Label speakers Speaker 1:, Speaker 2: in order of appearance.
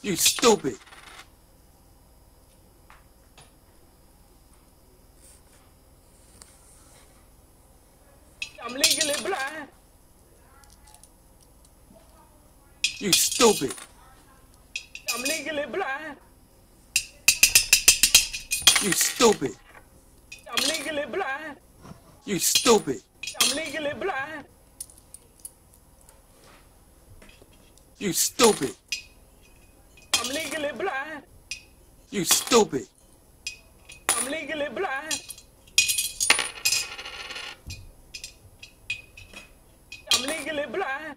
Speaker 1: You stupid.
Speaker 2: I'm legally blind.
Speaker 1: You stupid.
Speaker 2: I'm legally blind.
Speaker 1: You stupid.
Speaker 2: I'm legally blind.
Speaker 1: You stupid.
Speaker 2: I'm legally blind.
Speaker 1: You stupid.
Speaker 2: Blind.
Speaker 1: You stupid.
Speaker 2: I'm legally blind. I'm legally blind.